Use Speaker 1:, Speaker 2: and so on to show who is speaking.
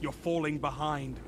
Speaker 1: You're falling behind.